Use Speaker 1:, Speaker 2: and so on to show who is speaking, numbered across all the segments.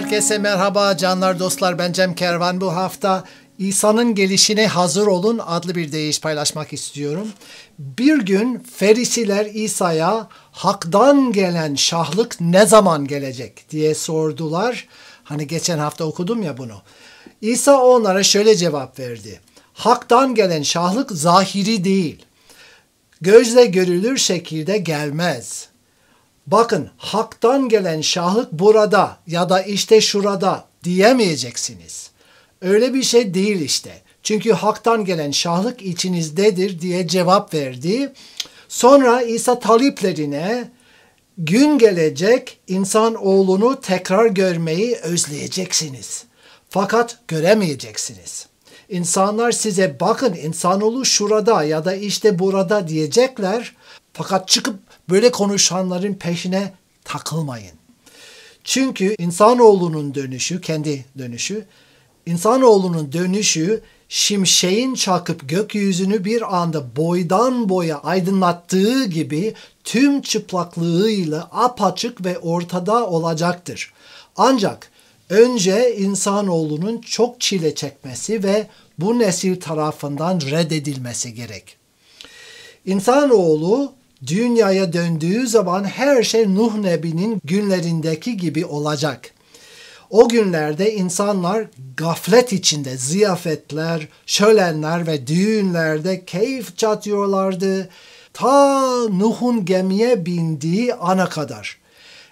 Speaker 1: Herkese merhaba canlar dostlar ben Cem Kervan bu hafta İsa'nın gelişine hazır olun adlı bir deyiş paylaşmak istiyorum. Bir gün Ferisiler İsa'ya haktan gelen şahlık ne zaman gelecek diye sordular. Hani geçen hafta okudum ya bunu. İsa onlara şöyle cevap verdi. Haktan gelen şahlık zahiri değil. Gözle görülür şekilde gelmez. Bakın haktan gelen şahlık burada ya da işte şurada diyemeyeceksiniz. Öyle bir şey değil işte. Çünkü haktan gelen şahlık içinizdedir diye cevap verdi. Sonra İsa taliplerine gün gelecek insan oğlunu tekrar görmeyi özleyeceksiniz. Fakat göremeyeceksiniz. İnsanlar size bakın insanoğlu şurada ya da işte burada diyecekler. Fakat çıkıp böyle konuşanların peşine takılmayın. Çünkü insanoğlunun dönüşü, kendi dönüşü, insanoğlunun dönüşü şimşeğin çakıp gökyüzünü bir anda boydan boya aydınlattığı gibi tüm çıplaklığıyla apaçık ve ortada olacaktır. Ancak önce insanoğlunun çok çile çekmesi ve bu nesil tarafından reddedilmesi gerek. İnsanoğlu dünyaya döndüğü zaman her şey Nuh Nebi'nin günlerindeki gibi olacak. O günlerde insanlar gaflet içinde ziyafetler, şölenler ve düğünlerde keyif çatıyorlardı. Ta Nuh'un gemiye bindiği ana kadar.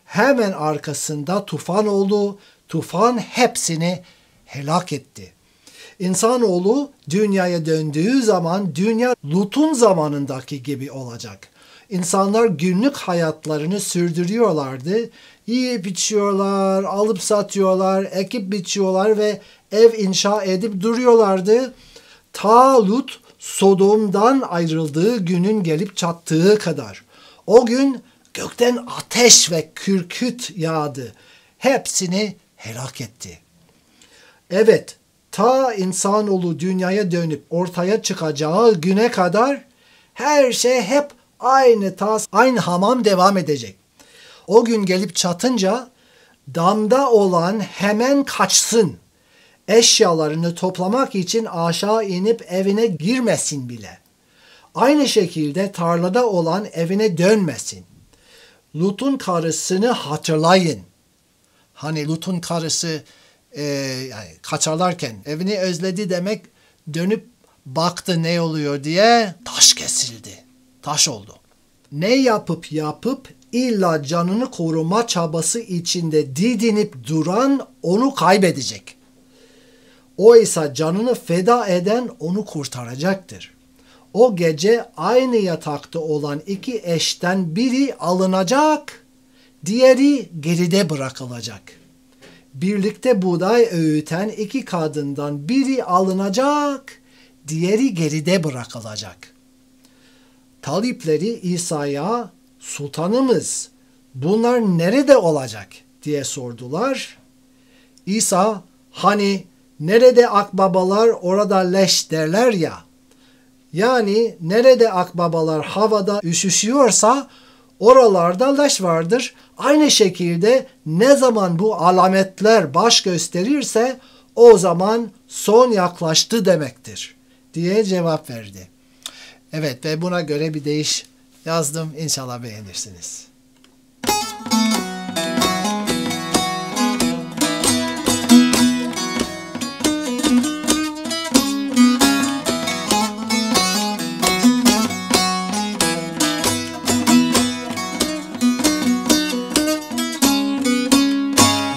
Speaker 1: Hemen arkasında tufan oldu. Tufan hepsini helak etti. İnsanoğlu dünyaya döndüğü zaman dünya Lut'un zamanındaki gibi olacak. İnsanlar günlük hayatlarını sürdürüyorlardı. Yiyip içiyorlar, alıp satıyorlar, ekip biçiyorlar ve ev inşa edip duruyorlardı. Ta Lut Sodom'dan ayrıldığı günün gelip çattığı kadar. O gün gökten ateş ve kürküt yağdı. Hepsini helak etti. Evet, ta insanoğlu dünyaya dönüp ortaya çıkacağı güne kadar her şey hep aynı tas, aynı hamam devam edecek. O gün gelip çatınca damda olan hemen kaçsın. Eşyalarını toplamak için aşağı inip evine girmesin bile. Aynı şekilde tarlada olan evine dönmesin. Lut'un karısını hatırlayın. Hani Lut'un karısı e, yani kaçarlarken evini özledi demek dönüp baktı ne oluyor diye taş kesildi. Taş oldu. Ne yapıp yapıp illa canını koruma çabası içinde didinip duran onu kaybedecek. Oysa canını feda eden onu kurtaracaktır. O gece aynı yatakta olan iki eşten biri alınacak, diğeri geride bırakılacak. Birlikte buğday öğüten iki kadından biri alınacak, diğeri geride bırakılacak. Talipleri İsa'ya sultanımız bunlar nerede olacak diye sordular. İsa hani nerede akbabalar orada leş derler ya. Yani nerede akbabalar havada üşüşüyorsa oralarda leş vardır. Aynı şekilde ne zaman bu alametler baş gösterirse o zaman son yaklaştı demektir diye cevap verdi. Evet ve buna göre bir değiş yazdım. İnşallah beğenirsiniz.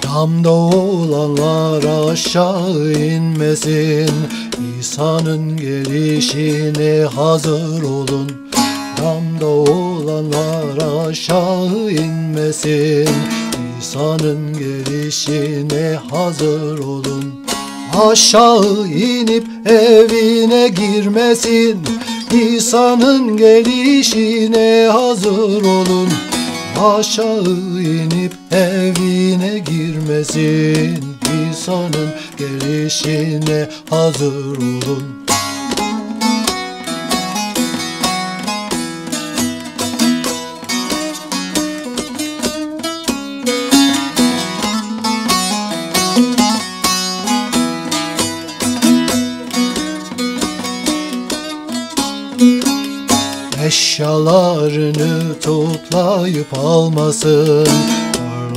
Speaker 1: Damda olanlar aşağı inmesin İsa'nın gelişine hazır olun. Damda olanlar aşağı inmesin. İsa'nın gelişine hazır olun. Aşağı inip evine girmesin. İsa'nın gelişine hazır olun. Aşağı inip evine girmesin İsa'nın gelişine hazır olun. Eşyalarını toplayıp almasın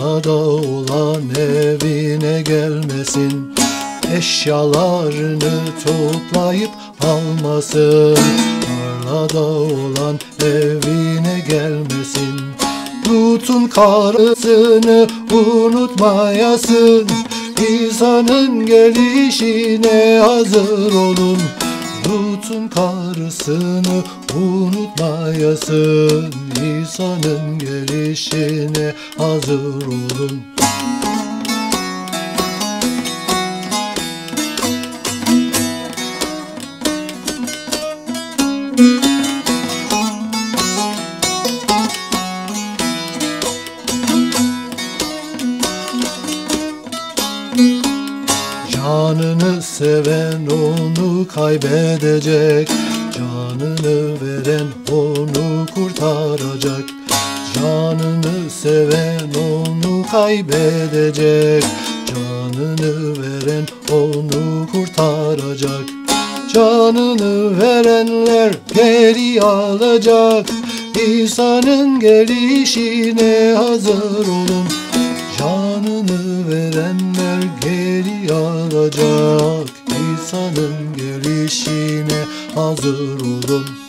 Speaker 1: Tarlada olan evine gelmesin. Eşyalarını toplayıp almasın. Tarlada olan evine gelmesin. Lut'un karısını unutmayasın. İsa'nın gelişine hazır olun Lut'un karısını unutmayasın İsa'nın gelişine hazır olun Canını seven onu kaybedecek. Canını veren onu kurtaracak. Canını seven onu kaybedecek. Canını veren onu kurtaracak. Canını verenler geri alacak. İsa'nın gelişine hazır olun Canını verenler geri alacak. İsa'nın gelişine hazır olun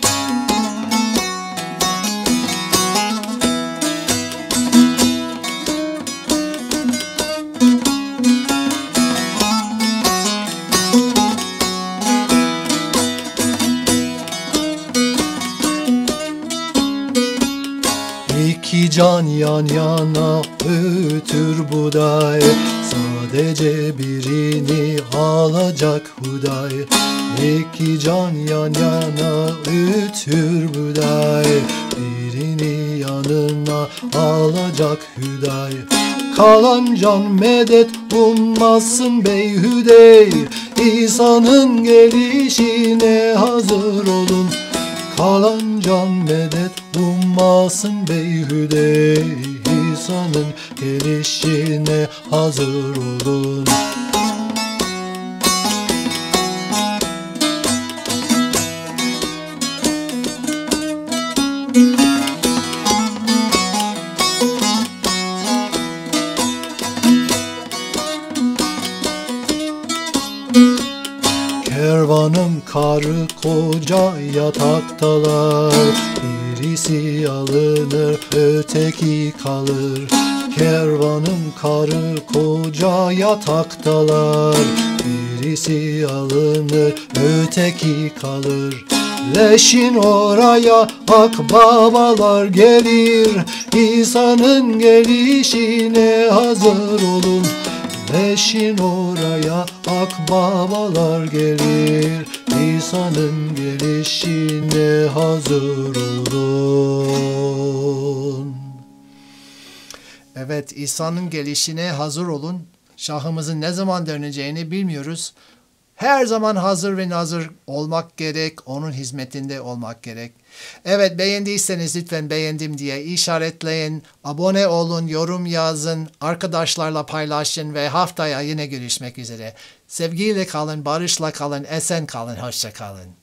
Speaker 1: can yan yana ötür buday. Sadece birini alacak huday. İki can yan yana ötür buday. Birini yanına alacak hüday Kalan can medet ummasın beyhüdey İsa'nın gelişine hazır olun Kalan can medet ummasın beyhüde. İsa'nın gelişine hazır olun Kervanım karı koca yataktalar. Birisi alınır öteki kalır. Kervanım karı koca yataktalar. Birisi alınır öteki kalır. Leşin oraya akbabalar gelir. İsa'nın gelişine hazır olun Leşin oraya akbabalar gelir İsa'nın gelişine hazır olun Evet İsa'nın gelişine hazır olun. Şahımızın ne zaman döneceğini bilmiyoruz. Her zaman hazır ve nazır olmak gerek, onun hizmetinde olmak gerek. Evet beğendiyseniz lütfen beğendim diye işaretleyin, abone olun, yorum yazın, arkadaşlarla paylaşın ve haftaya yine görüşmek üzere. Sevgiyle kalın, barışla kalın, esen kalın, hoşça kalın.